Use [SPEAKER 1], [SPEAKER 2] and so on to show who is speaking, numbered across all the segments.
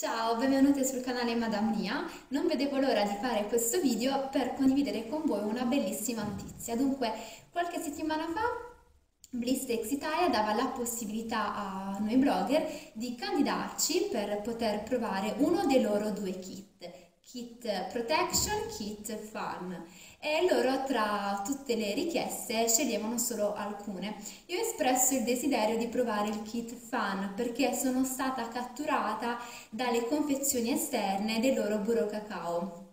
[SPEAKER 1] Ciao, benvenuti sul canale Madame Nia. Non vedevo l'ora di fare questo video per condividere con voi una bellissima notizia. Dunque, qualche settimana fa Blistex Italia dava la possibilità a noi blogger di candidarci per poter provare uno dei loro due kit, kit protection, kit fun e loro tra tutte le richieste sceglievano solo alcune. Io ho espresso il desiderio di provare il kit fun perché sono stata catturata dalle confezioni esterne del loro burro cacao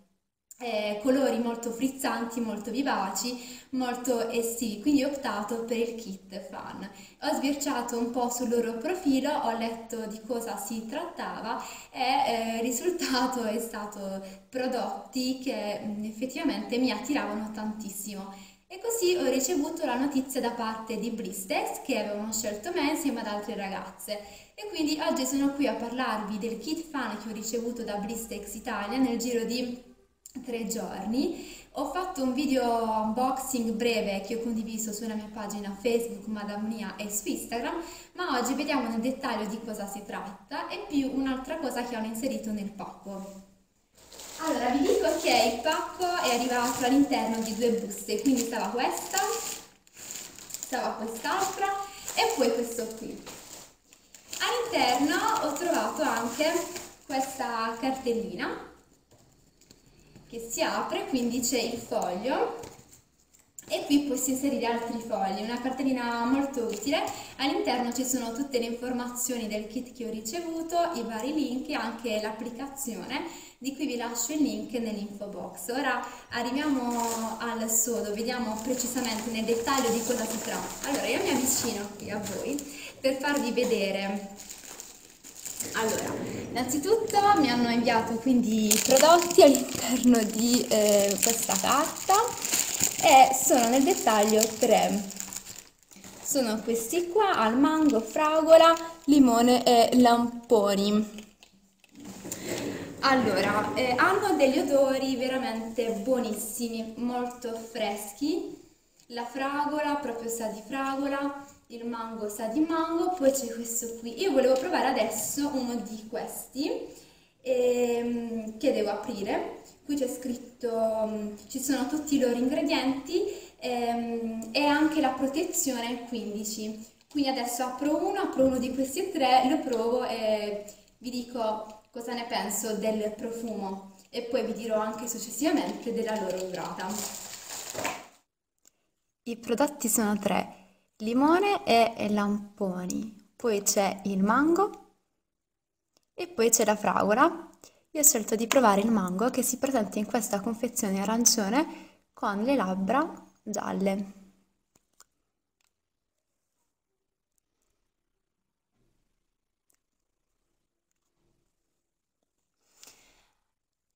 [SPEAKER 1] eh, colori molto frizzanti, molto vivaci, molto estivi, quindi ho optato per il kit fan. Ho sbirciato un po' sul loro profilo, ho letto di cosa si trattava e eh, il risultato è stato prodotti che mm, effettivamente mi attiravano tantissimo. E così ho ricevuto la notizia da parte di Blistex che avevano scelto me insieme ad altre ragazze. E quindi oggi sono qui a parlarvi del kit fan che ho ricevuto da Blistex Italia nel giro di tre giorni. Ho fatto un video unboxing breve che ho condiviso sulla mia pagina Facebook Madame Mia e su Instagram, ma oggi vediamo nel dettaglio di cosa si tratta e più un'altra cosa che hanno inserito nel pacco. Allora, vi dico che il pacco è arrivato all'interno di due buste, quindi stava questa, stava quest'altra e poi questo qui. All'interno ho trovato anche questa cartellina che si apre, quindi c'è il foglio e qui puoi inserire altri fogli, una cartellina molto utile, all'interno ci sono tutte le informazioni del kit che ho ricevuto, i vari link e anche l'applicazione di cui vi lascio il link nell'info box. Ora arriviamo al sodo, vediamo precisamente nel dettaglio di cosa si tratta. Allora io mi avvicino qui a voi per farvi vedere allora, innanzitutto mi hanno inviato quindi i prodotti all'interno di eh, questa carta e sono nel dettaglio tre. Sono questi qua, al mango, fragola, limone e lamponi. Allora, eh, hanno degli odori veramente buonissimi, molto freschi. La fragola proprio sa di fragola, il mango sa di mango, poi c'è questo qui. Io volevo provare adesso uno di questi ehm, che devo aprire. Qui c'è scritto, mm, ci sono tutti i loro ingredienti ehm, e anche la protezione 15. Quindi adesso apro uno, apro uno di questi tre, lo provo e vi dico cosa ne penso del profumo e poi vi dirò anche successivamente della loro durata. I prodotti sono tre limone e lamponi, poi c'è il mango e poi c'è la fragola. Io ho scelto di provare il mango che si presenta in questa confezione arancione con le labbra gialle.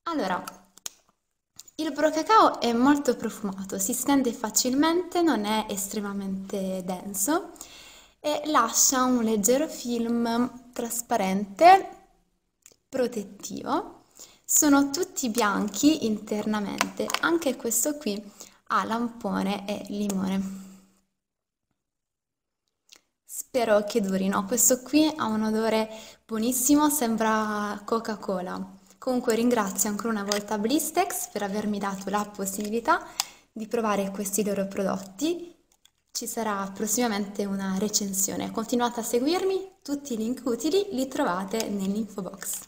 [SPEAKER 1] Allora, il cacao è molto profumato, si stende facilmente, non è estremamente denso e lascia un leggero film trasparente protettivo. Sono tutti bianchi internamente, anche questo qui ha lampone e limone. Spero che durino. Questo qui ha un odore buonissimo, sembra Coca-Cola. Comunque ringrazio ancora una volta Blistex per avermi dato la possibilità di provare questi loro prodotti. Ci sarà prossimamente una recensione. Continuate a seguirmi, tutti i link utili li trovate nell'info box.